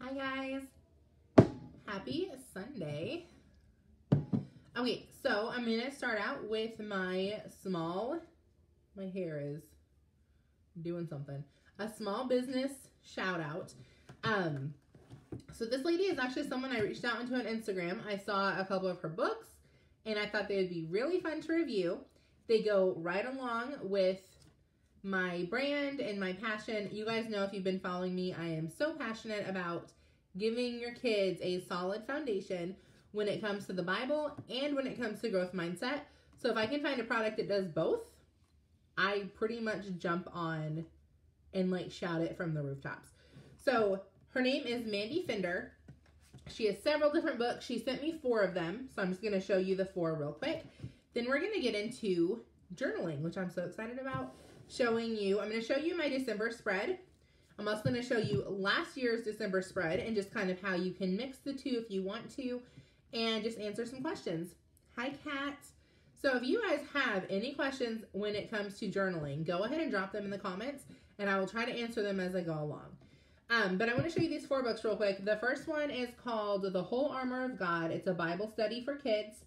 Hi guys. Happy Sunday. Okay, so I'm to start out with my small, my hair is doing something, a small business shout out. Um, so this lady is actually someone I reached out into on Instagram. I saw a couple of her books and I thought they would be really fun to review. They go right along with my brand and my passion. You guys know if you've been following me, I am so passionate about giving your kids a solid foundation when it comes to the Bible and when it comes to growth mindset. So if I can find a product that does both, I pretty much jump on and like shout it from the rooftops. So her name is Mandy Fender. She has several different books. She sent me four of them. So I'm just going to show you the four real quick. Then we're going to get into journaling, which I'm so excited about showing you. I'm going to show you my December spread. I'm also going to show you last year's December spread and just kind of how you can mix the two if you want to and just answer some questions. Hi, Kat. So if you guys have any questions when it comes to journaling, go ahead and drop them in the comments and I will try to answer them as I go along. Um, but I want to show you these four books real quick. The first one is called The Whole Armor of God. It's a Bible study for kids.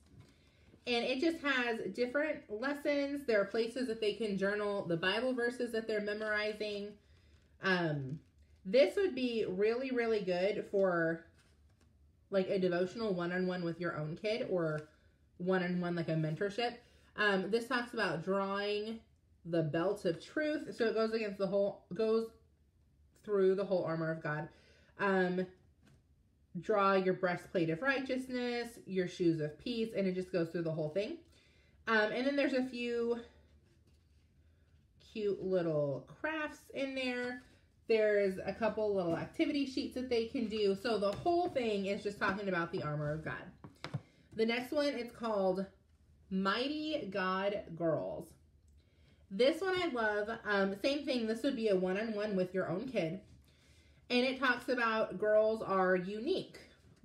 And it just has different lessons. There are places that they can journal the Bible verses that they're memorizing. Um, this would be really, really good for like a devotional one-on-one with your own kid or one-on-one like a mentorship. Um, this talks about drawing the belt of truth. So it goes against the whole, goes through the whole armor of God. Um, draw your breastplate of righteousness, your shoes of peace, and it just goes through the whole thing. Um, and then there's a few cute little crafts in there. There's a couple little activity sheets that they can do. So the whole thing is just talking about the armor of God. The next one is called Mighty God Girls. This one I love. Um, same thing. This would be a one-on-one -on -one with your own kid. And it talks about girls are unique.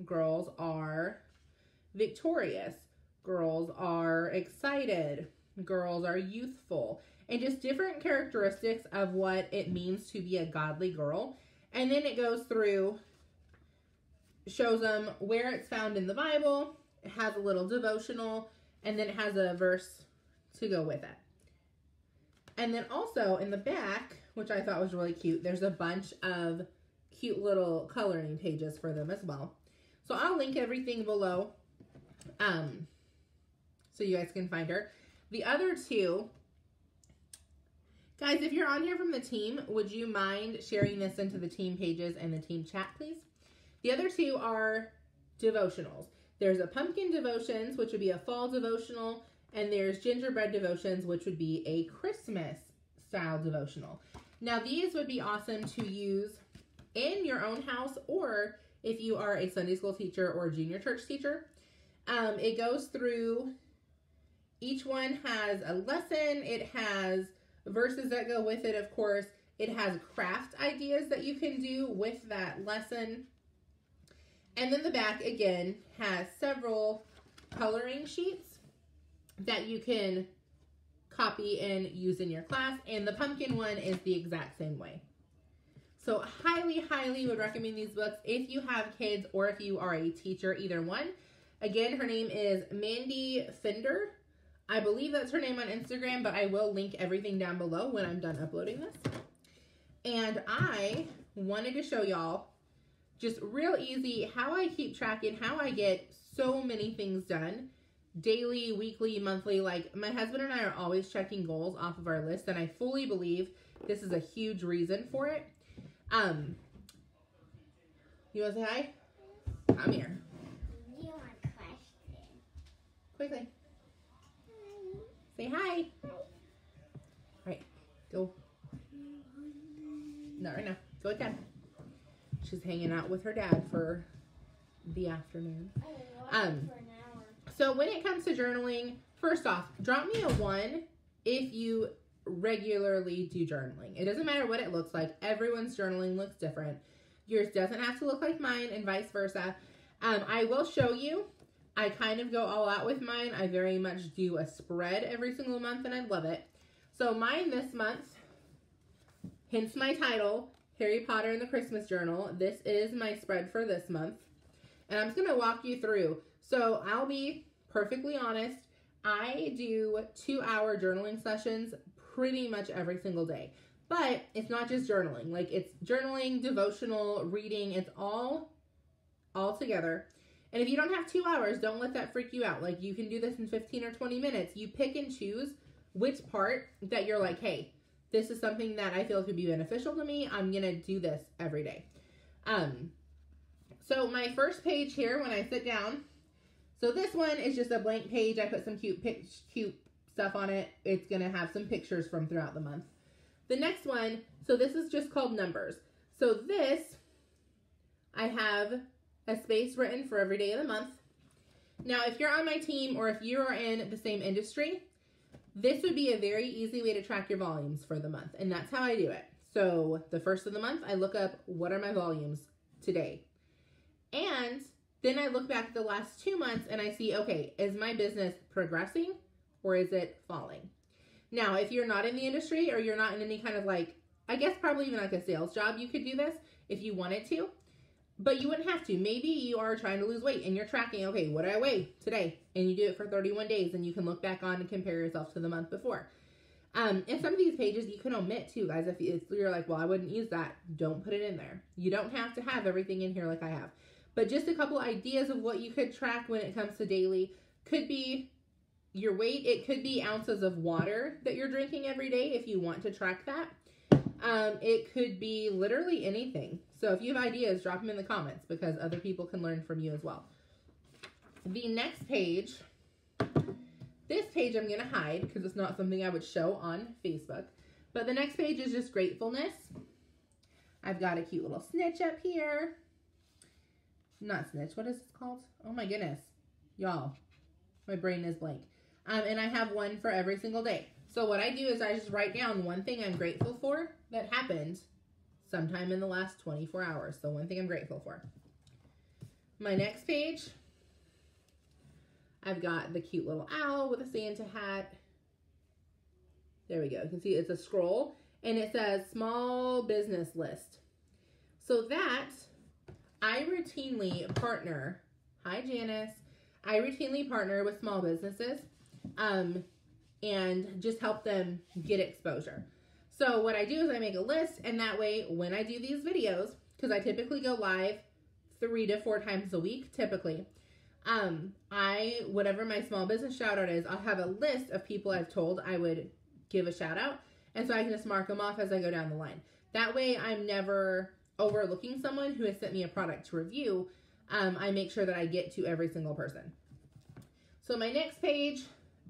Girls are victorious. Girls are excited. Girls are youthful. And just different characteristics of what it means to be a godly girl. And then it goes through, shows them where it's found in the Bible. It has a little devotional. And then it has a verse to go with it. And then also in the back, which I thought was really cute, there's a bunch of cute little coloring pages for them as well. So I'll link everything below um, so you guys can find her. The other two, guys, if you're on here from the team, would you mind sharing this into the team pages and the team chat, please? The other two are devotionals. There's a pumpkin devotions, which would be a fall devotional, and there's gingerbread devotions, which would be a Christmas style devotional. Now, these would be awesome to use in your own house or if you are a Sunday school teacher or junior church teacher. Um, it goes through, each one has a lesson, it has verses that go with it, of course. It has craft ideas that you can do with that lesson. And then the back, again, has several coloring sheets that you can copy and use in your class. And the pumpkin one is the exact same way. So highly, highly would recommend these books if you have kids or if you are a teacher, either one. Again, her name is Mandy Fender. I believe that's her name on Instagram, but I will link everything down below when I'm done uploading this. And I wanted to show y'all just real easy how I keep tracking, how I get so many things done daily, weekly, monthly. Like my husband and I are always checking goals off of our list, and I fully believe this is a huge reason for it. Um, you want to say hi? Come here. You want a question? Quickly. Say hi. All right, go. Not right now. Go with dad. She's hanging out with her dad for the afternoon. Um, so when it comes to journaling, first off, drop me a one if you regularly do journaling. It doesn't matter what it looks like. Everyone's journaling looks different. Yours doesn't have to look like mine and vice versa. Um, I will show you. I kind of go all out with mine. I very much do a spread every single month and I love it. So mine this month, hence my title, Harry Potter and the Christmas Journal. This is my spread for this month. And I'm just going to walk you through. So I'll be perfectly honest. I do two hour journaling sessions pretty much every single day. But it's not just journaling. Like it's journaling, devotional, reading. It's all all together. And if you don't have two hours, don't let that freak you out. Like you can do this in 15 or 20 minutes. You pick and choose which part that you're like, hey, this is something that I feel could be beneficial to me. I'm gonna do this every day. Um, so my first page here, when I sit down, so this one is just a blank page. I put some cute, cute stuff on it. It's gonna have some pictures from throughout the month. The next one, so this is just called numbers. So this, I have a space written for every day of the month. Now, if you're on my team or if you are in the same industry, this would be a very easy way to track your volumes for the month. And that's how I do it. So the first of the month, I look up what are my volumes today. And then I look back the last two months and I see, okay, is my business progressing or is it falling? Now, if you're not in the industry or you're not in any kind of like, I guess probably even like a sales job, you could do this if you wanted to. But you wouldn't have to. Maybe you are trying to lose weight and you're tracking, okay, what did I weigh today? And you do it for 31 days and you can look back on and compare yourself to the month before. Um, and some of these pages you can omit too, guys. If you're like, well, I wouldn't use that, don't put it in there. You don't have to have everything in here like I have. But just a couple ideas of what you could track when it comes to daily could be your weight. It could be ounces of water that you're drinking every day if you want to track that. Um, it could be literally anything. So if you have ideas, drop them in the comments because other people can learn from you as well. The next page, this page I'm going to hide because it's not something I would show on Facebook. But the next page is just gratefulness. I've got a cute little snitch up here. Not snitch. What is this called? Oh my goodness. Y'all, my brain is blank. Um, and I have one for every single day. So what I do is I just write down one thing I'm grateful for that happened sometime in the last 24 hours. So one thing I'm grateful for. My next page, I've got the cute little owl with a Santa hat. There we go. You can see it's a scroll and it says small business list. So that I routinely partner. Hi, Janice. I routinely partner with small businesses um, and just help them get exposure. So what I do is I make a list and that way when I do these videos, because I typically go live three to four times a week, typically, um, I, whatever my small business shout out is, I'll have a list of people I've told I would give a shout out. And so I can just mark them off as I go down the line. That way I'm never overlooking someone who has sent me a product to review. Um, I make sure that I get to every single person. So my next page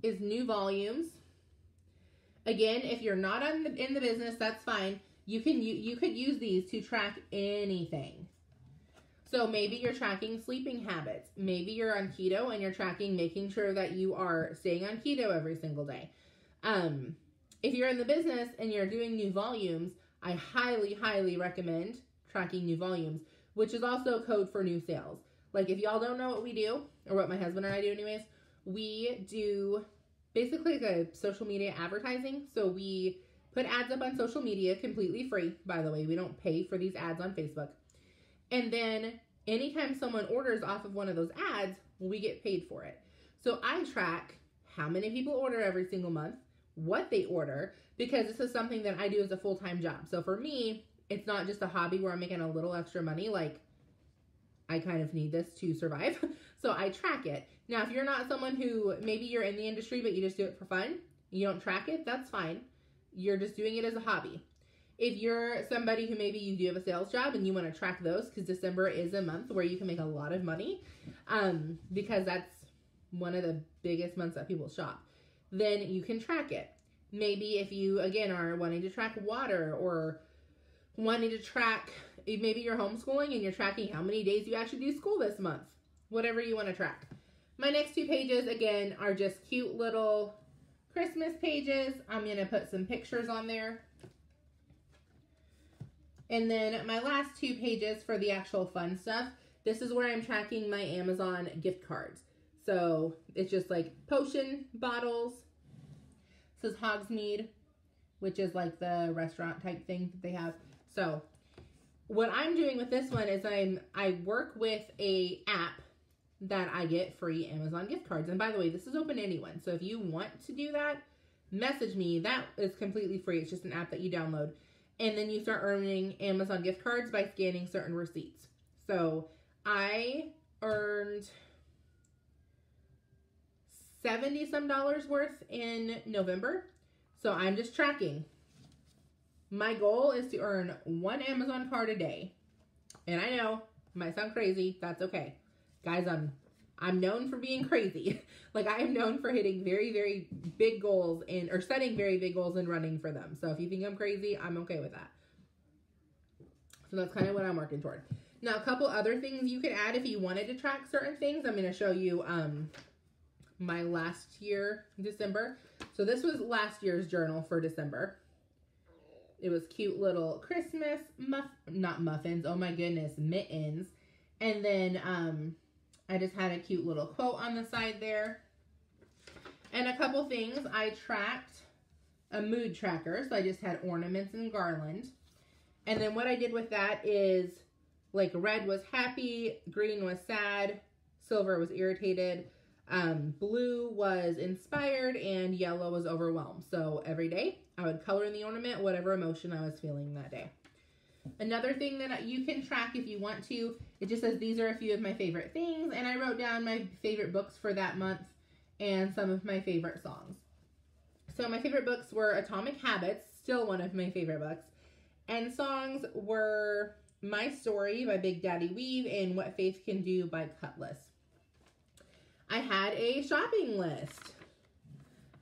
is new volumes. Again, if you're not the, in the business, that's fine. You can you, you could use these to track anything. So maybe you're tracking sleeping habits. Maybe you're on keto and you're tracking making sure that you are staying on keto every single day. Um, if you're in the business and you're doing new volumes, I highly, highly recommend tracking new volumes, which is also code for new sales. Like if y'all don't know what we do, or what my husband and I do anyways, we do basically like a social media advertising. So we put ads up on social media completely free, by the way. We don't pay for these ads on Facebook. And then anytime someone orders off of one of those ads, we get paid for it. So I track how many people order every single month, what they order, because this is something that I do as a full time job. So for me, it's not just a hobby where I'm making a little extra money. Like, I kind of need this to survive. so I track it. Now, if you're not someone who maybe you're in the industry, but you just do it for fun, you don't track it, that's fine. You're just doing it as a hobby. If you're somebody who maybe you do have a sales job and you want to track those, because December is a month where you can make a lot of money, um, because that's one of the biggest months that people shop, then you can track it. Maybe if you, again, are wanting to track water or wanting to track, maybe you're homeschooling and you're tracking how many days you actually do school this month, whatever you want to track. My next two pages, again, are just cute little Christmas pages. I'm going to put some pictures on there. And then my last two pages for the actual fun stuff, this is where I'm tracking my Amazon gift cards. So it's just like potion bottles. It says Hogsmeade, which is like the restaurant type thing that they have. So what I'm doing with this one is I'm I work with a app that I get free Amazon gift cards. And by the way, this is open to anyone. So if you want to do that, message me. That is completely free. It's just an app that you download. And then you start earning Amazon gift cards by scanning certain receipts. So I earned 70 some dollars worth in November. So I'm just tracking. My goal is to earn one Amazon card a day. And I know, might sound crazy, that's okay. Guys, I'm I'm known for being crazy. like I am known for hitting very, very big goals and or setting very big goals and running for them. So if you think I'm crazy, I'm okay with that. So that's kind of what I'm working toward. Now, a couple other things you could add if you wanted to track certain things. I'm going to show you um, my last year, December. So this was last year's journal for December. It was cute little Christmas muff, not muffins. Oh my goodness, mittens. And then um, I just had a cute little quote on the side there. And a couple things. I tracked a mood tracker. So I just had ornaments and garland. And then what I did with that is like red was happy, green was sad, silver was irritated, um, blue was inspired, and yellow was overwhelmed. So every day I would color in the ornament whatever emotion I was feeling that day. Another thing that you can track if you want to, it just says these are a few of my favorite things, and I wrote down my favorite books for that month and some of my favorite songs. So my favorite books were Atomic Habits, still one of my favorite books, and songs were My Story by Big Daddy Weave and What Faith Can Do by Kutless. I had a shopping list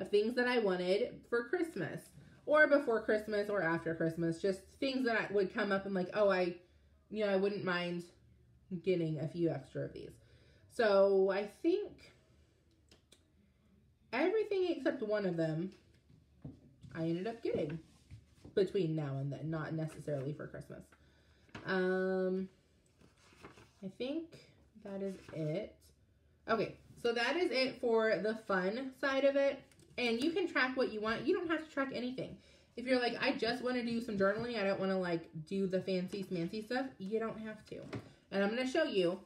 of things that I wanted for Christmas or before Christmas or after Christmas, just things that I would come up and like, oh, I, you know, I wouldn't mind getting a few extra of these. So I think everything except one of them I ended up getting between now and then, not necessarily for Christmas. Um, I think that is it. Okay, so that is it for the fun side of it. And you can track what you want. You don't have to track anything. If you're like, I just want to do some journaling, I don't want to like do the fancy smancy stuff, you don't have to. And I'm going to show you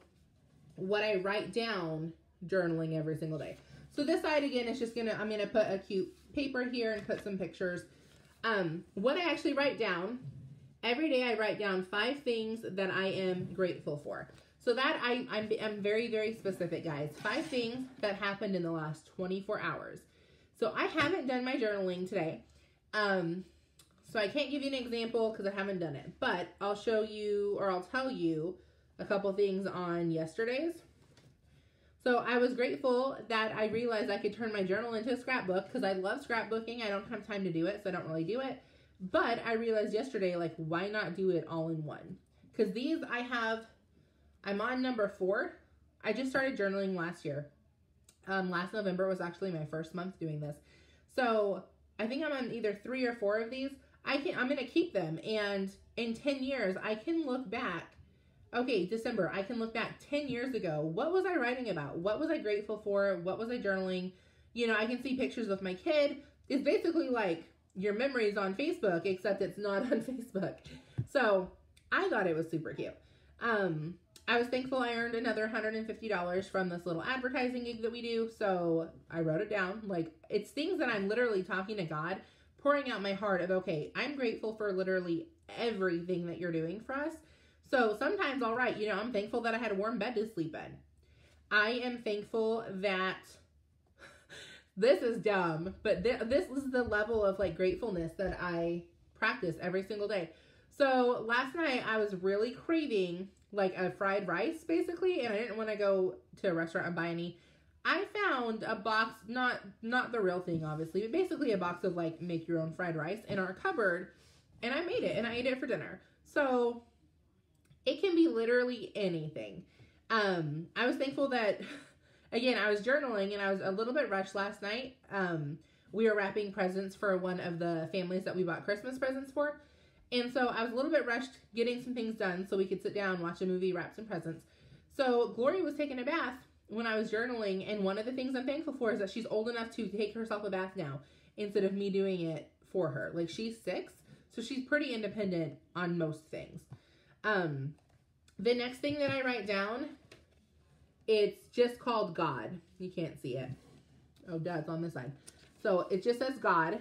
what I write down journaling every single day. So this side again is just gonna, I'm gonna put a cute paper here and put some pictures. Um, what I actually write down, every day I write down five things that I am grateful for. So that I, I'm, I'm very, very specific, guys. Five things that happened in the last 24 hours. So I haven't done my journaling today. Um, so I can't give you an example because I haven't done it. But I'll show you or I'll tell you a couple things on yesterday's. So I was grateful that I realized I could turn my journal into a scrapbook because I love scrapbooking. I don't have time to do it, so I don't really do it. But I realized yesterday, like, why not do it all in one? Because these I have, I'm on number four. I just started journaling last year. Um, last November was actually my first month doing this. So I think I'm on either three or four of these. I can I'm gonna keep them and in 10 years I can look back. Okay, December, I can look back 10 years ago. What was I writing about? What was I grateful for? What was I journaling? You know, I can see pictures of my kid. It's basically like your memories on Facebook, except it's not on Facebook. So I thought it was super cute. Um, I was thankful I earned another $150 from this little advertising gig that we do. So I wrote it down. Like, it's things that I'm literally talking to God, pouring out my heart of, okay, I'm grateful for literally everything that you're doing for us. So sometimes I'll you know, I'm thankful that I had a warm bed to sleep in. I am thankful that this is dumb, but th- this is the level of like gratefulness that I practice every single day. So last night I was really craving like a fried rice basically and I didn't want to go to a restaurant and buy any. I found a box not not the real thing obviously, but basically a box of like make your own fried rice in our cupboard and I made it and I ate it for dinner. So it can be literally anything. Um I was thankful that again, I was journaling and I was a little bit rushed last night. Um we were wrapping presents for one of the families that we bought Christmas presents for. And so I was a little bit rushed getting some things done so we could sit down, watch a movie, wrap some presents. So Glory was taking a bath when I was journaling, and one of the things I'm thankful for is that she's old enough to take herself a bath now instead of me doing it for her. Like she's six, so she's pretty independent on most things. Um, the next thing that I write down, it's just called God. You can't see it. Oh, dad's on this side. So it just says God.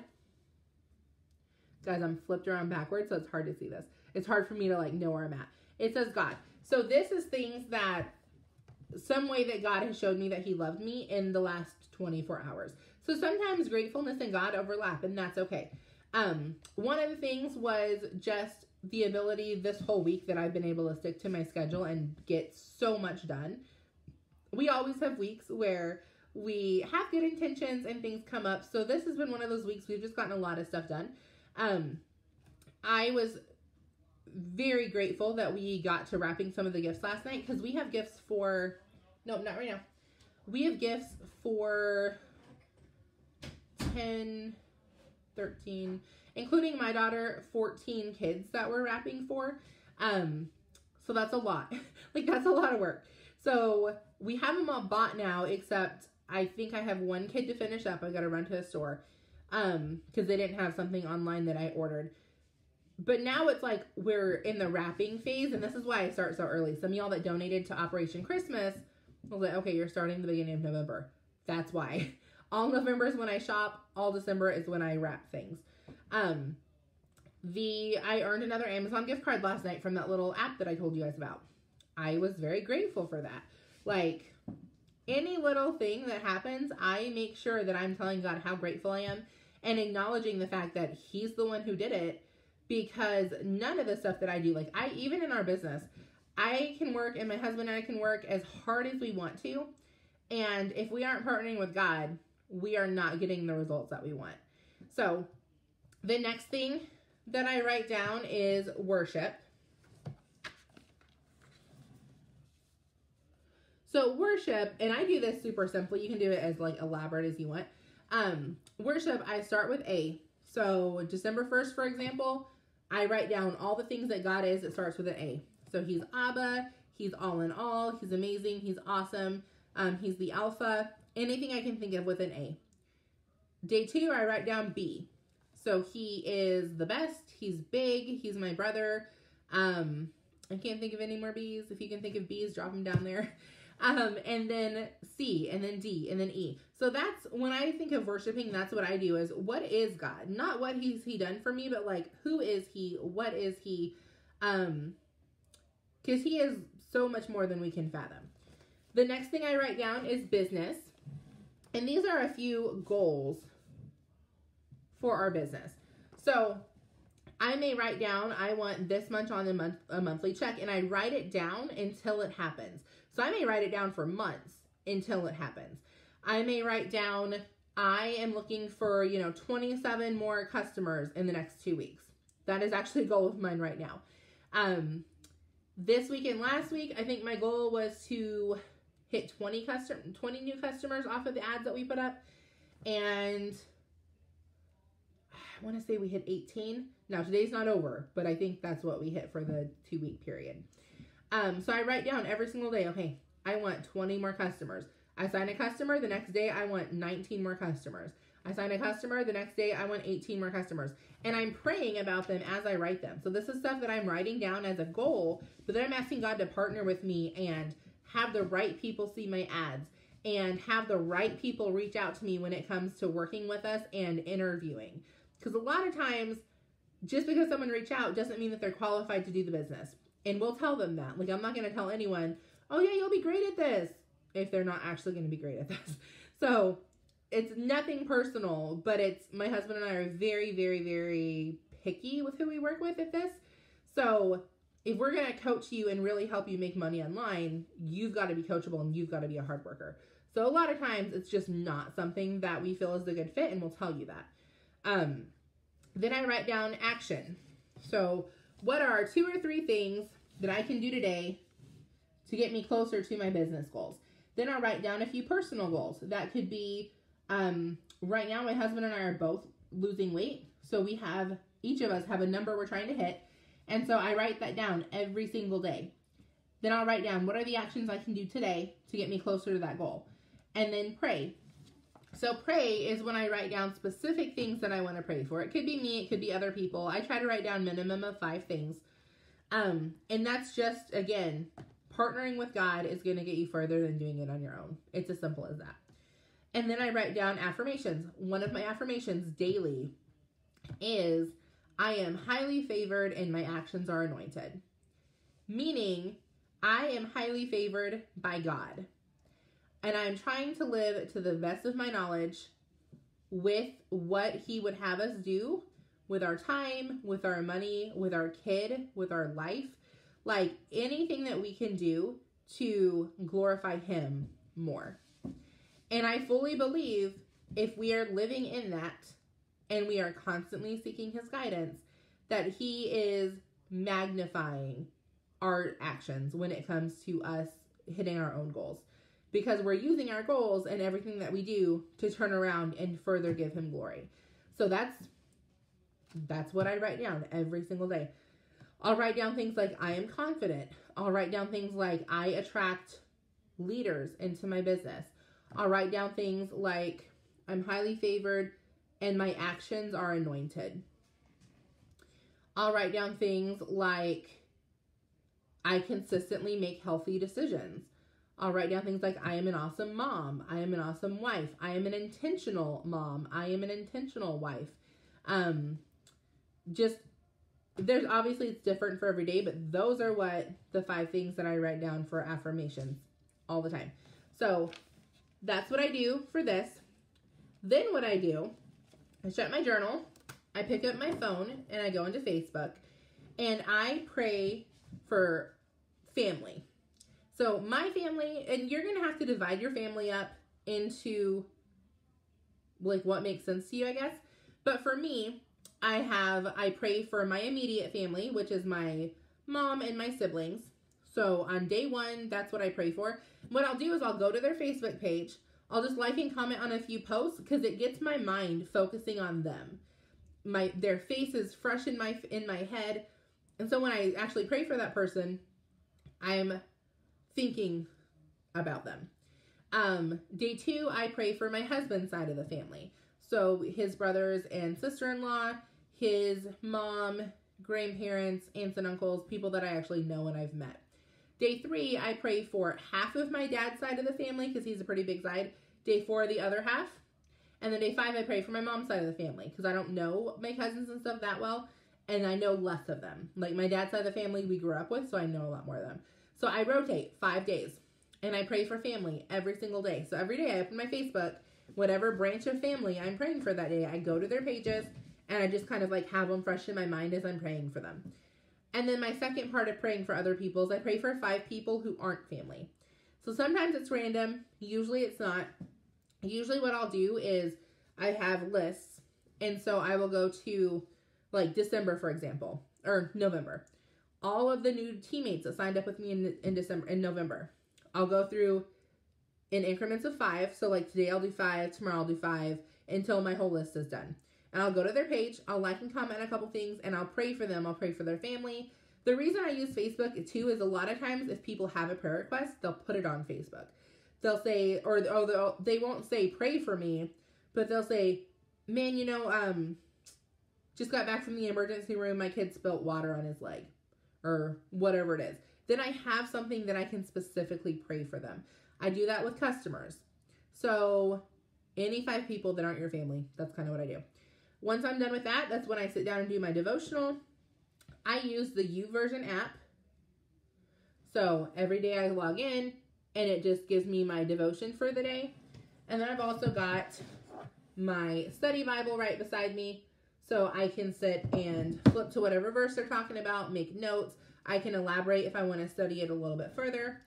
Guys, I'm flipped around backwards, so it's hard to see this. It's hard for me to like know where I'm at. It says God. So this is things that some way that God has showed me that He loved me in the last 24 hours. So sometimes gratefulness and God overlap, and that's okay. Um, one of the things was just the ability this whole week that I've been able to stick to my schedule and get so much done. We always have weeks where we have good intentions and things come up. So this has been one of those weeks we've just gotten a lot of stuff done. Um, I was very grateful that we got to wrapping some of the gifts last night because we have gifts for no, not right now. We have gifts for 10, 13, including my daughter, 14 kids that we're wrapping for. Um, so that's a lot. like that's a lot of work. So we have them all bought now, except I think I have one kid to finish up. I got to run to the store um because they didn't have something online that I ordered. But now it's like we're in the wrapping phase, and this is why I start so early. Some of y'all that donated to Operation Christmas was like, okay, you're starting the beginning of November. That's why. All November is when I shop. All December is when I wrap things. Um, the I earned another Amazon gift card last night from that little app that I told you guys about. I was very grateful for that. Like any little thing that happens, I make sure that I'm telling God how grateful I am and acknowledging the fact that He's the one who did it because none of the stuff that I do, like I even in our business, I can work and my husband and I can work as hard as we want to. And if we aren't partnering with God, we are not getting the results that we want. So, the next thing that I write down is worship. So, worship, and I do this super simply. You can do it as like elaborate as you want. Um, worship, I start with A. So, December 1st, for example, I write down all the things that God is. It starts with an A. So he's Abba, he's all in all, he's amazing, he's awesome, um, he's the Alpha, anything I can think of with an A. Day two, I write down B. So he is the best, he's big, he's my brother. Um, I can't think of any more B's. If you can think of B's, drop them down there. Um, and then C, and then D, and then E. So that's when I think of worshiping, that's what I do is what is God? Not what he's he done for me, but like who is he? What is he? Um, because he is so much more than we can fathom. The next thing I write down is business. And these are a few goals for our business. So I may write down, I want this much on a, month, a monthly check, and I write it down until it happens. So I may write it down for months until it happens. I may write down, I am looking for, you know, 27 more customers in the next two weeks. That is actually a goal of mine right now. Um, this week and last week, I think my goal was to hit 20 custom 20 new customers off of the ads that we put up. And I want to say we hit 18. Now today's not over, but I think that's what we hit for the two week period. Um, so I write down every single day, okay, I want 20 more customers. I sign a customer, the next day I want 19 more customers. I sign a customer, the next day I want 18 more customers. And I'm praying about them as I write them. So this is stuff that I'm writing down as a goal, but then I'm asking God to partner with me and have the right people see my ads and have the right people reach out to me when it comes to working with us and interviewing. Because a lot of times, just because someone reach out doesn't mean that they're qualified to do the business. And we'll tell them that. Like I'm not going to tell anyone, "Oh yeah, you'll be great at this," if they're not actually going to be great at this. So, it's nothing personal, but it's my husband and I are very, very, very picky with who we work with at this. So if we're gonna coach you and really help you make money online, you've got to be coachable and you've got to be a hard worker. So a lot of times it's just not something that we feel is a good fit, and we'll tell you that. Um, then I write down action. So what are two or three things that I can do today to get me closer to my business goals? Then I'll write down a few personal goals. That could be um, right now, my husband and I are both losing weight. So we have, each of us have a number we're trying to hit. And so I write that down every single day. Then I'll write down what are the actions I can do today to get me closer to that goal. And then pray. So pray is when I write down specific things that I want to pray for. It could be me, it could be other people. I try to write down minimum of five things. Um, and that's just again, partnering with God is going to get you further than doing it on your own. It's as simple as that. And then I write down affirmations. One of my affirmations daily is I am highly favored and my actions are anointed. Meaning, I am highly favored by God. And I'm trying to live to the best of my knowledge with what He would have us do with our time, with our money, with our kid, with our life. Like anything that we can do to glorify Him more. And I fully believe if we are living in that and we are constantly seeking His guidance, that He is magnifying our actions when it comes to us hitting our own goals because we're using our goals and everything that we do to turn around and further give him glory. So that's that's what I write down every single day. I'll write down things like I am confident. I'll write down things like I attract leaders into my business. I'll write down things like I'm highly favored and my actions are anointed. I'll write down things like I consistently make healthy decisions. I'll write down things like I am an awesome mom. I am an awesome wife. I am an intentional mom. I am an intentional wife. Um, just there's obviously it's different for every day, but those are what the five things that I write down for affirmations all the time. So that's what I do for this. Then what I do, I shut my journal, I pick up my phone, and I go into Facebook, and I pray for family. So my family, and you're gonna have to divide your family up into like what makes sense to you, I guess. But for me, I have I pray for my immediate family, which is my mom and my siblings. So on day one, that's what I pray for. What I'll do is I'll go to their Facebook page. I'll just like and comment on a few posts because it gets my mind focusing on them. My their face is fresh in my in my head, and so when I actually pray for that person, I'm thinking about them. Um, day two, I pray for my husband's side of the family. So his brothers and sister in law, his mom, grandparents, aunts and uncles, people that I actually know and I've met. Day three, I pray for half of my dad's side of the family because he's a pretty big side. Day four, the other half. And then day five, I pray for my mom's side of the family because I don't know my cousins and stuff that well and I know less of them. Like my dad's side of the family we grew up with, so I know a lot more of them. So I rotate five days and I pray for family every single day. So every day I open my Facebook, whatever branch of family I'm praying for that day, I go to their pages and I just kind of like have them fresh in my mind as I'm praying for them. And then my second part of praying for other people is I pray for five people who aren't family. So sometimes it's random, usually it's not. Usually what I'll do is I have lists and so I will go to like December, for example, or November. All of the new teammates that signed up with me in, in December, in November, I'll go through in increments of five. So, like today I'll do five, tomorrow I'll do five until my whole list is done. And I'll go to their page, I'll like and comment a couple things, and I'll pray for them. I'll pray for their family. The reason I use Facebook too is a lot of times if people have a prayer request, they'll put it on Facebook. They'll say, or, or they won't say pray for me, but they'll say, man, you know, um, just got back from the emergency room. My kid spilt water on his leg or whatever it is. Then I have something that I can specifically pray for them. I do that with customers. So, any five people that aren't your family, that's kind of what I do. Once I'm done with that, that's when I sit down and do my devotional. I use the YouVersion app. So, every day I log in and it just gives me my devotion for the day. And then I've also got my study Bible right beside me so I can sit and flip to whatever verse they're talking about, make notes. I can elaborate if I want to study it a little bit further.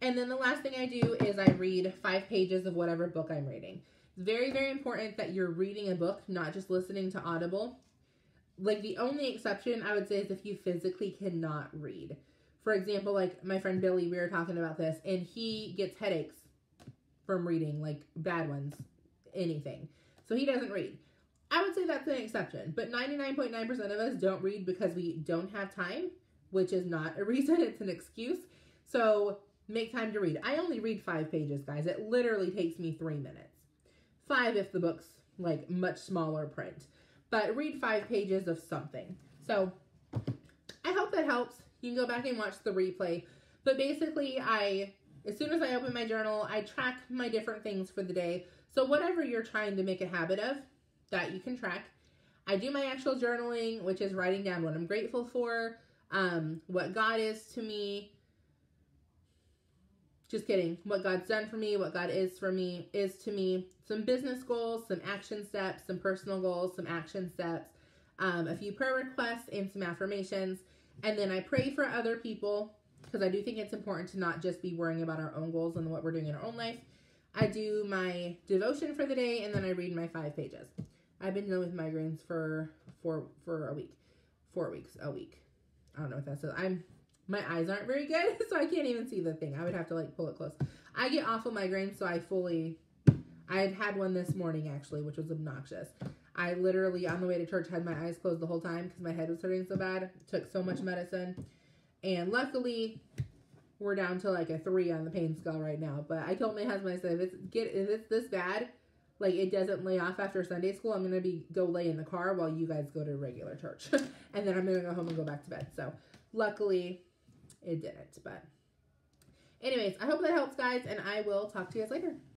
And then the last thing I do is I read five pages of whatever book I'm reading. It's very, very important that you're reading a book, not just listening to Audible. Like the only exception I would say is if you physically cannot read. For example, like my friend Billy, we were talking about this, and he gets headaches from reading, like bad ones, anything. So he doesn't read. I would say that's an exception, but 99.9% of us don't read because we don't have time, which is not a reason, it's an excuse. So make time to read. I only read five pages, guys. It literally takes me three minutes. Five if the book's like much smaller print, but read five pages of something. So I hope that helps. you can go back and watch the replay. But basically, I as soon as I open my journal, I track my different things for the day. So whatever you're trying to make a habit of, that you can track. I do my actual journaling, which is writing down what I'm grateful for, um, what God is to me. Just kidding. What God's done for me, what God is for me, is to me. Some business goals, some action steps, some personal goals, some action steps, um, a few prayer requests, and some affirmations. And then I pray for other people because I do think it's important to not just be worrying about our own goals and what we're doing in our own life. I do my devotion for the day and then I read my five pages. I've been dealing with migraines for for for a week, four weeks, a week. I don't know what that says. I'm my eyes aren't very good, so I can't even see the thing. I would have to like pull it close. I get awful migraines, so I fully. I had had one this morning actually, which was obnoxious. I literally on the way to church had my eyes closed the whole time because my head was hurting so bad. Took so much medicine, and luckily we're down to like a three on the pain scale right now. But I told my husband, I said, if it's get if it's this bad, like it doesn't lay off after Sunday school, I'm gonna be go lay in the car while you guys go to regular church, and then I'm gonna go home and go back to bed. So luckily, it didn't. But anyways, I hope that helps, guys, and I will talk to you guys later.